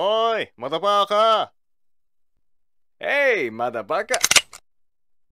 おい、まだバカえい、まだバカ